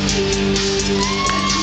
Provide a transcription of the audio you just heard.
Música